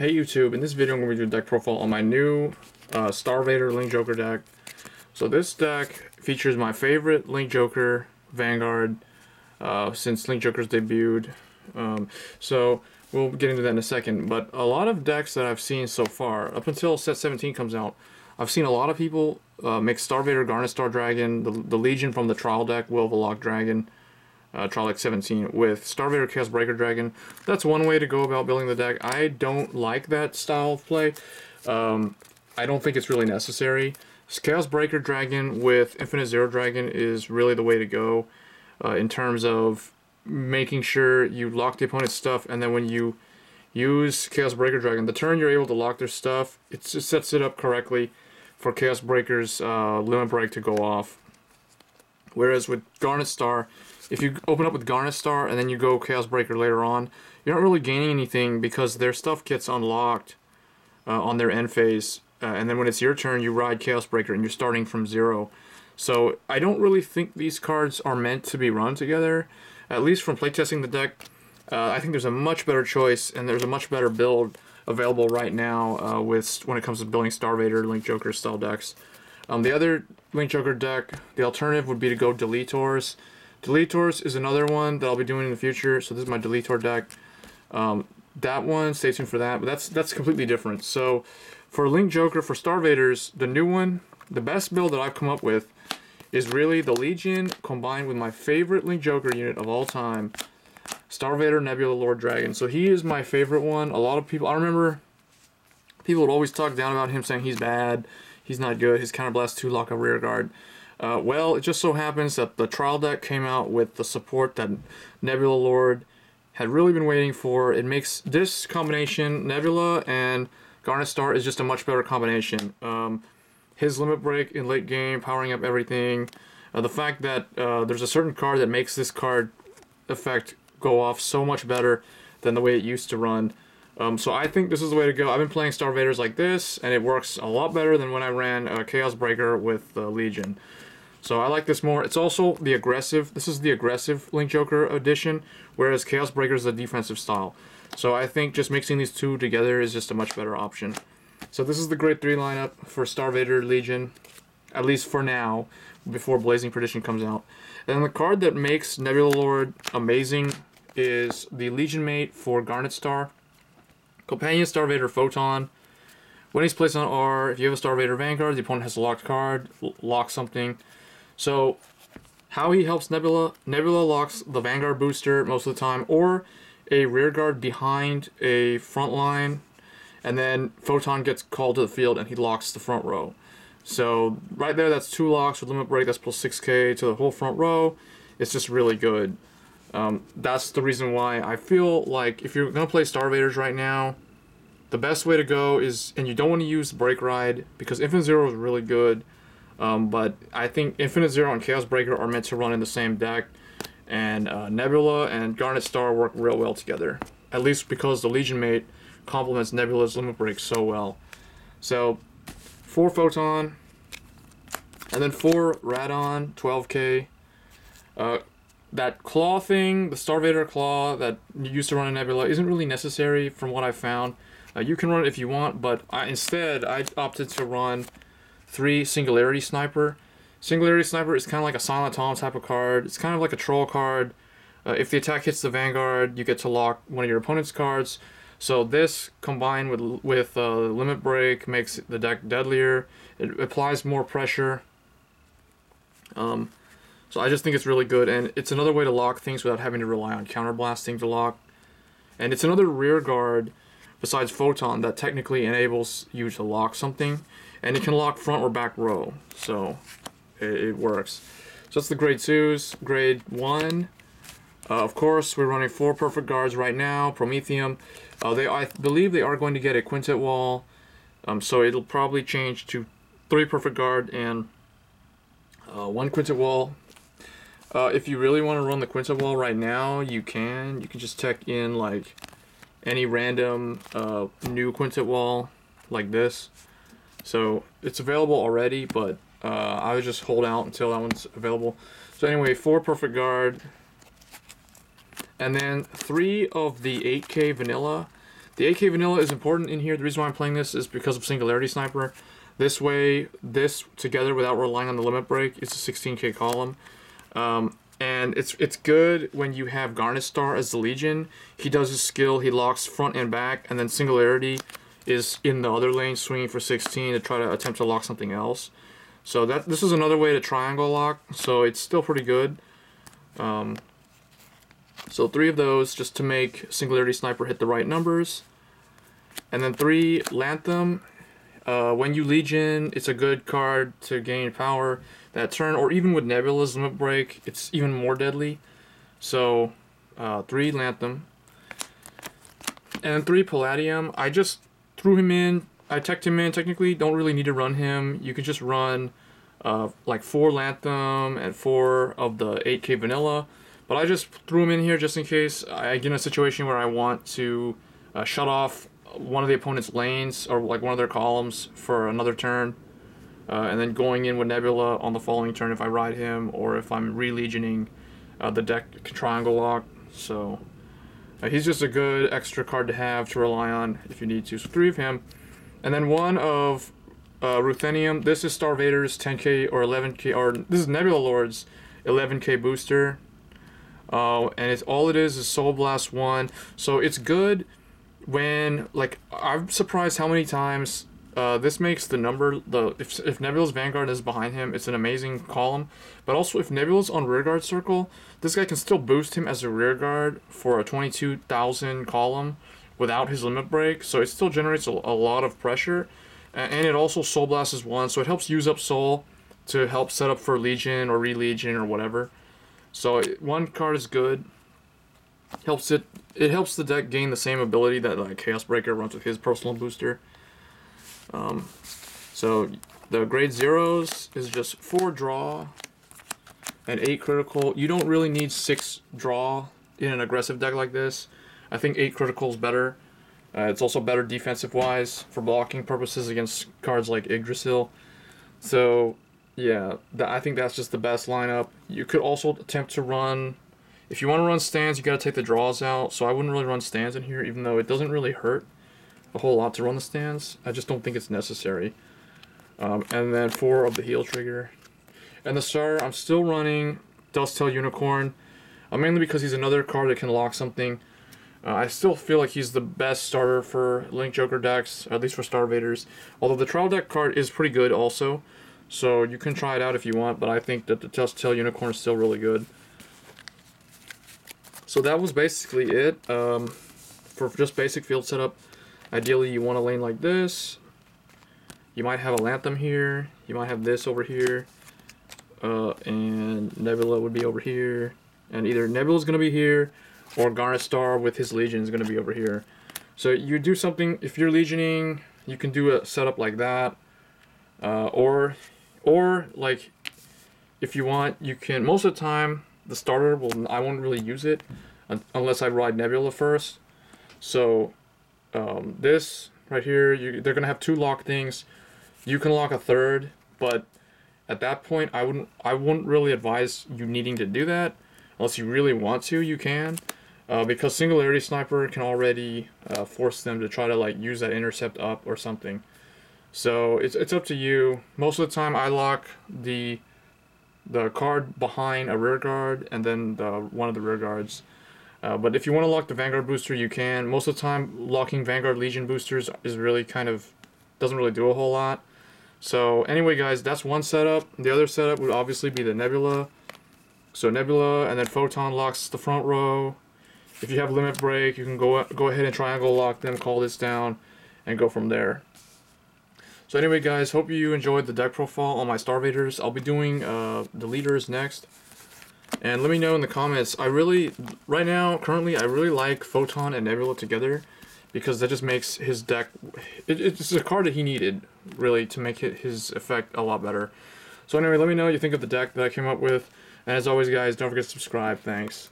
Hey YouTube, in this video I'm going to do a deck profile on my new uh, Star Vader Link Joker deck. So this deck features my favorite Link Joker Vanguard uh, since Link Joker's debuted. Um, so we'll get into that in a second. But a lot of decks that I've seen so far, up until set 17 comes out, I've seen a lot of people uh, make Star Vader Garnet Star Dragon, the, the Legion from the Trial deck, Will of the Lock Dragon, uh, Trolloc 17 with Star Vader Chaos Breaker Dragon. That's one way to go about building the deck. I don't like that style of play. Um, I don't think it's really necessary. Chaos Breaker Dragon with Infinite Zero Dragon is really the way to go uh, in terms of making sure you lock the opponent's stuff and then when you use Chaos Breaker Dragon, the turn you're able to lock their stuff, it just sets it up correctly for Chaos Breaker's uh, limit break to go off. Whereas with Garnet Star, if you open up with Garnet Star and then you go Chaos Breaker later on, you're not really gaining anything because their stuff gets unlocked uh, on their end phase. Uh, and then when it's your turn, you ride Chaos Breaker and you're starting from zero. So I don't really think these cards are meant to be run together. At least from playtesting the deck, uh, I think there's a much better choice and there's a much better build available right now uh, with when it comes to building Star Vader, Link Joker style decks. Um, the other Link Joker deck, the alternative would be to go Deletors. Deletors is another one that I'll be doing in the future. So this is my Deletor deck. Um, that one, stay tuned for that. But that's that's completely different. So for Link Joker, for Star Vaders, the new one, the best build that I've come up with is really the Legion combined with my favorite Link Joker unit of all time, Star Vader Nebula Lord Dragon. So he is my favorite one. A lot of people, I remember people would always talk down about him saying he's bad, he's not good, his counterblast 2 lock a rear guard. Uh, well, it just so happens that the trial deck came out with the support that Nebula Lord had really been waiting for. It makes this combination, Nebula and Garnet Star, is just a much better combination. Um, his limit break in late game, powering up everything. Uh, the fact that uh, there's a certain card that makes this card effect go off so much better than the way it used to run. Um, so I think this is the way to go. I've been playing Star Vaders like this, and it works a lot better than when I ran uh, Chaos Breaker with uh, Legion. So I like this more. It's also the aggressive. This is the aggressive Link Joker edition, whereas Chaos Breaker is the defensive style. So I think just mixing these two together is just a much better option. So this is the grade 3 lineup for Star Vader Legion, at least for now, before Blazing Perdition comes out. And the card that makes Nebula Lord amazing is the Legion Mate for Garnet Star. Companion Star Vader Photon. When he's placed on R, if you have a Star Vader Vanguard, the opponent has a locked card, lock something. So, how he helps Nebula, Nebula locks the Vanguard booster most of the time, or a rear guard behind a front line and then Photon gets called to the field and he locks the front row. So right there, that's two locks with limit break. That's plus 6k to the whole front row. It's just really good. Um, that's the reason why I feel like if you're gonna play Star Vaders right now, the best way to go is, and you don't want to use Break Ride because Infinite Zero is really good. Um, but I think Infinite Zero and Chaos Breaker are meant to run in the same deck, and uh, Nebula and Garnet Star work real well together. At least because the Legion Mate complements Nebula's limit break so well. So, four Photon, and then four Radon, 12k. Uh, that claw thing, the Star Vader claw that used to run in Nebula, isn't really necessary from what I found. Uh, you can run it if you want, but I, instead I opted to run three Singularity Sniper. Singularity Sniper is kind of like a Silent Tom type of card. It's kind of like a troll card. Uh, if the attack hits the Vanguard, you get to lock one of your opponent's cards. So this combined with with uh, limit break makes the deck deadlier. It applies more pressure. Um, so I just think it's really good, and it's another way to lock things without having to rely on counterblasting to lock. And it's another rear guard besides photon that technically enables you to lock something, and it can lock front or back row. So it, it works. So that's the grade twos. Grade one. Uh, of course, we're running four perfect guards right now. Promethium. Uh, they, I believe they are going to get a quintet wall, um, so it'll probably change to three perfect guard and uh, one quintet wall. Uh, if you really want to run the quintet wall right now, you can. You can just check in like any random uh, new quintet wall like this. So it's available already, but uh, I would just hold out until that one's available. So anyway, four perfect guard, and then three of the 8K vanilla. The 8K Vanilla is important in here. The reason why I'm playing this is because of Singularity Sniper. This way, this together without relying on the limit break is a 16k column. Um, and it's it's good when you have Garnet Star as the Legion. He does his skill, he locks front and back, and then Singularity is in the other lane swinging for 16 to try to attempt to lock something else. So that this is another way to triangle lock, so it's still pretty good. Um, so three of those just to make Singularity Sniper hit the right numbers. And then three, Lanthanum. Uh, when you Legion, it's a good card to gain power that turn, or even with Nebula's Limit Break, it's even more deadly. So, uh, three Lanthanum. And three Palladium. I just threw him in. I teched him in. Technically, don't really need to run him. You can just run uh, like four Lanthanum and four of the 8k Vanilla. But I just threw him in here just in case I get in a situation where I want to uh, shut off one of the opponent's lanes or like one of their columns for another turn. Uh, and then going in with Nebula on the following turn if I ride him or if I'm re-legioning uh, the deck triangle lock. So uh, he's just a good extra card to have to rely on if you need to. So three of him. And then one of uh, Ruthenium. This is Star Vader's 10k or 11k, or this is Nebula Lord's 11k booster. Uh, and it's all it is is Soul Blast 1. So it's good when, like, I'm surprised how many times uh, this makes the number the if, if Nebula's Vanguard is behind him, it's an amazing column. But also if Nebula's on rearguard circle, this guy can still boost him as a rearguard for a 22,000 column without his limit break. So it still generates a, a lot of pressure, and it also Soul Blasts one, so it helps use up Soul to help set up for Legion or Re-Legion or whatever. So one card is good. Helps it. It helps the deck gain the same ability that like Chaos Breaker runs with his personal booster. Um, so the grade zeros is just four draw and eight critical. You don't really need six draw in an aggressive deck like this. I think eight critical is better. Uh, it's also better defensive wise for blocking purposes against cards like Yggdrasil. So yeah, I think that's just the best lineup. You could also attempt to run, if you want to run stands, you got to take the draws out. So I wouldn't really run stands in here, even though it doesn't really hurt a whole lot to run the stands. I just don't think it's necessary. Um, and then four of the heal trigger. And the starter, I'm still running Dusttail Unicorn, uh, mainly because he's another card that can lock something. Uh, I still feel like he's the best starter for Link Joker decks, at least for Star Vaders. Although the Trial Deck card is pretty good also, so you can try it out if you want, but I think that the Dusttail Unicorn is still really good. So that was basically it um, for just basic field setup. Ideally, you want a lane like this. You might have a Lanthanum here. You might have this over here. Uh, and Nebula would be over here. And either Nebula's going to be here, or Garnet Star with his Legion is going to be over here. So you do something, if you're Legioning, you can do a setup like that. Uh, or, or like, if you want, you can, most of the time, the starter, will I won't really use it unless I ride Nebula first. So um, this right here, you, they're gonna have two lock things. You can lock a third, but at that point, I wouldn't I wouldn't really advise you needing to do that unless you really want to. You can. Uh, because Singularity Sniper can already uh, force them to try to like use that intercept up or something. So it's, it's up to you. Most of the time I lock the the card behind a rear guard and then the, one of the rear guards. Uh, but if you want to lock the Vanguard booster, you can. Most of the time, locking Vanguard Legion boosters is really kind of doesn't really do a whole lot. So anyway, guys, that's one setup. The other setup would obviously be the Nebula. So Nebula and then Photon locks the front row. If you have limit break, you can go go ahead and triangle lock them, call this down, and go from there. So anyway, guys, hope you enjoyed the deck profile on my Star Vaders. I'll be doing uh, Deletors next. And let me know in the comments. I really, right now, currently, I really like Photon and Nebula together because that just makes his deck, it, it's a card that he needed, really, to make his effect a lot better. So anyway, let me know what you think of the deck that I came up with. And as always, guys, don't forget to subscribe. Thanks.